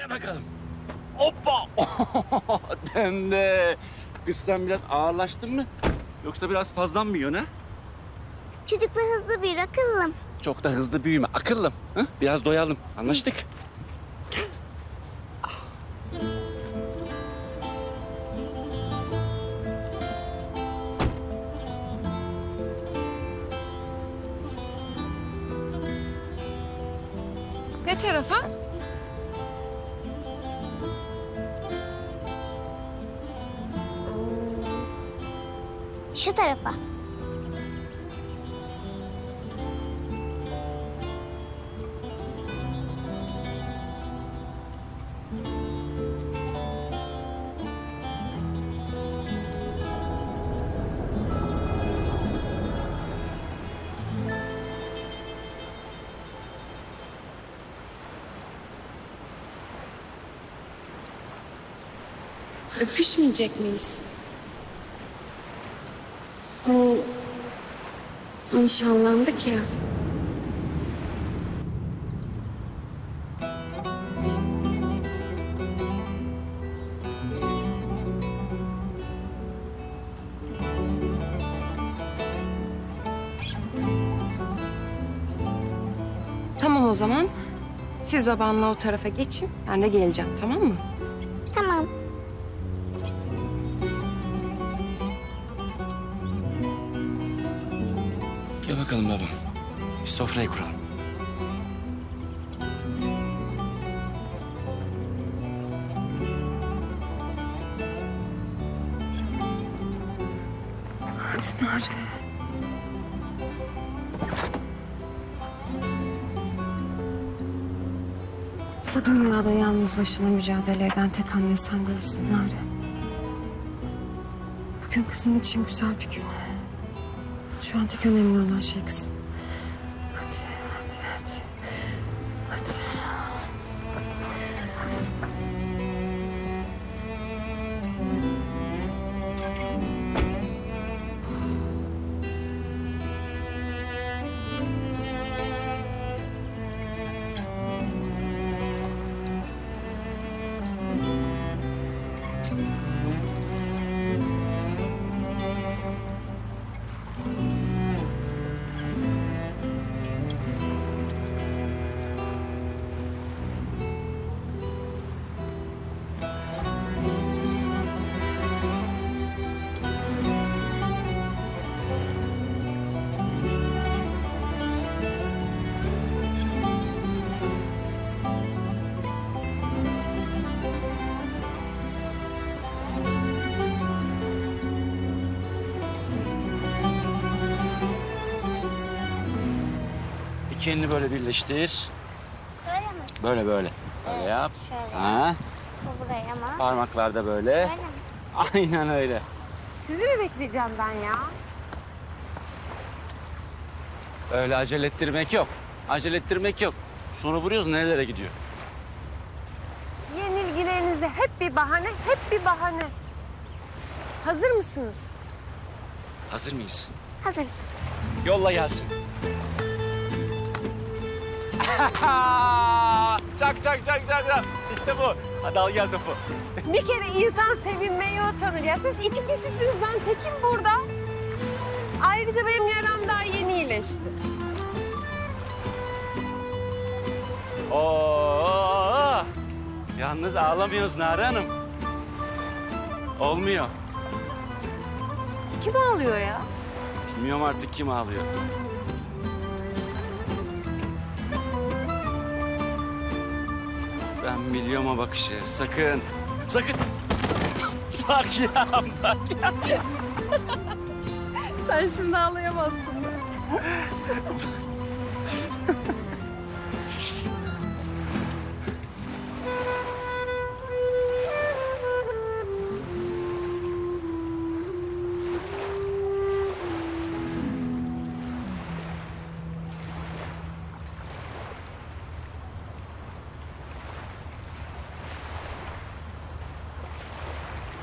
Gel bakalım. Hoppa. Dende. Kız sen biraz ağırlaştın mı? Yoksa biraz fazla mı yiyorsun ha? Çocuklar hızlı bir akıllım. Çok da hızlı büyüme. Akıllım. Hı? Biraz doyalım. Anlaştık. Ne tarafa? Şu tarafa. Öpüşmeyecek miyiz? O nişanlandık ya. Tamam o zaman. Siz babanla o tarafa geçin. Ben de geleceğim tamam mı? Bakalım babam. Bir sofrayı kuralım. Nare. Bu dünyada yalnız başına mücadele eden tek anne sen değilsin Nare. Bugün kızın için güzel bir gün. Şu an tek önemli olan şey kızım. İki elini böyle birleştir. Böyle mi? Böyle böyle. Böyle yap. Şöyle. Ha? Bu buraya mı? Parmaklar da böyle. Böyle mi? Aynen öyle. Sizi mi bekleyeceğim ben ya? Öyle acele ettirmek yok. Acele ettirmek yok. Sonra vuruyoruz nerelere gidiyor. Yenilgilerinize hep bir bahane, hep bir bahane. Hazır mısınız? Hazır mıyız? Hazırız. Yolla gelsin. Çak çak çak çak çak. İşte bu. Hadi al gel topu. Bir kere insan sevinmeye utanır ya. Siz iki kişisiniz, ben tekim burada. Ayrıca benim yaram daha yeni iyileşti. Oo. Yalnız ağlamıyoruz Nare Hanım. Olmuyor. Kim ağlıyor ya? Bilmiyorum artık kim ağlıyor. Ben biliyorum o bakışı. Sakın. Sakın. bak ya bak ya. Sen şimdi ağlayamazsın.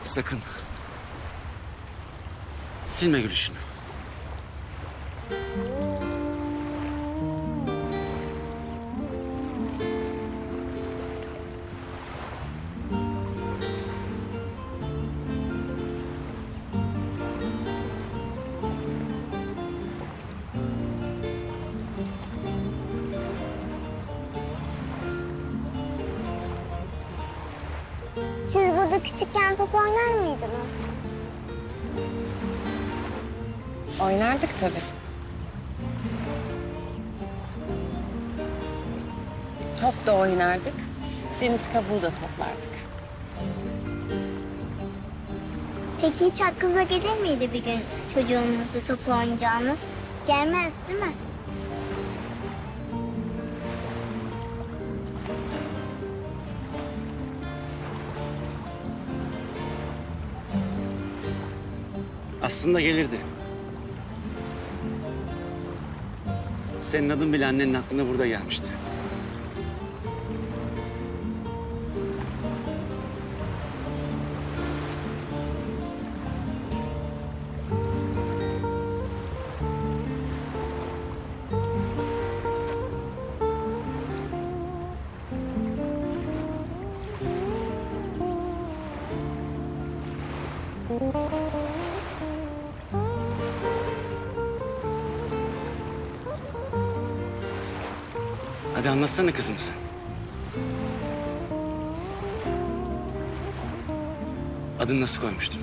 Sakın. Silme gülüşünü. Siz burada küçükken top oynar mıydınız? Oynardık tabii. Top da oynardık. Deniz kabuğu da toplardık. Peki hiç aklınıza gelir miydi bir gün çocuğunuzla top oynayacağınız? Gelmez değil mi? Aslında gelirdi. Senin adın bile annenin aklına burada gelmişti. Hadi anlatsana kızım sen. Adını nasıl koymuştun?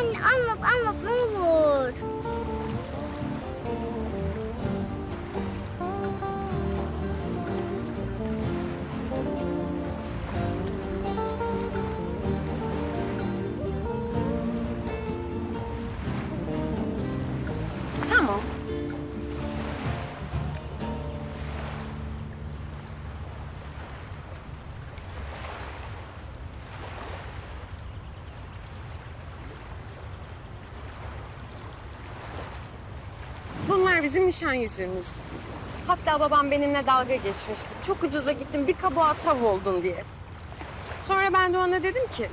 Anne anlat anlat ne olur. Bunlar bizim nişan yüzüğümüzdü. Hatta babam benimle dalga geçmişti. Çok ucuza gittim bir kabuğa tav oldun diye. Sonra ben de ona dedim ki...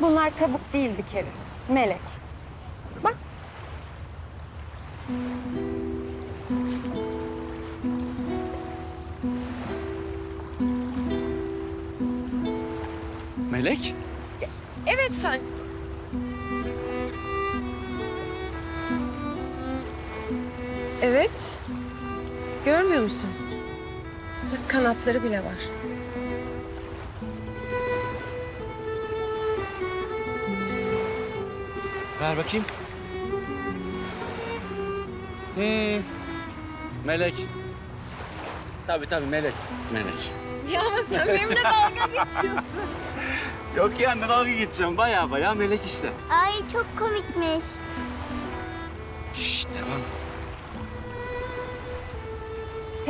Bunlar kabuk değil bir kere. Melek. Bak Melek? Evet sen. Evet. Görmüyor musun? Bak kanatları bile var. Ver bakayım. Hmm. Melek. Tabii tabii melek. Melek. Ya ama sen benimle dalga geçiyorsun. Yok ya ne dalga geçeceğim. Baya baya melek işte. Ay çok komikmiş.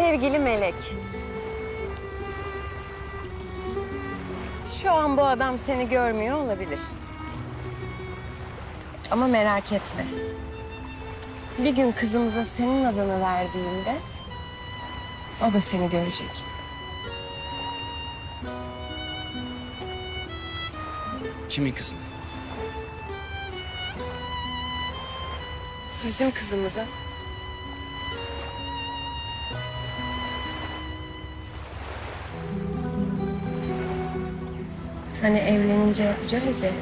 Sevgili Melek. Şu an bu adam seni görmüyor olabilir. Ama merak etme. Bir gün kızımıza senin adını verdiğinde o da seni görecek. Kimin kızını? Bizim kızımıza. Hani evlenince yapacağız ya.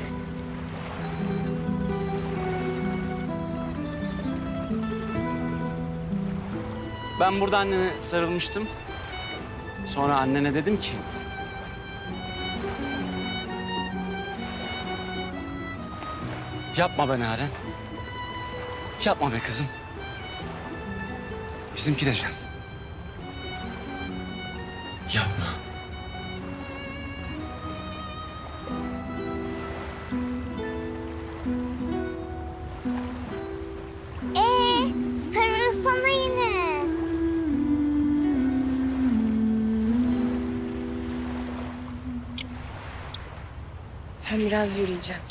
Ben burada annene sarılmıştım. Sonra annene dedim ki... Yapma be Naren. Yapma be kızım. Bizimki de can. Yapma. Ben biraz yürüyeceğim.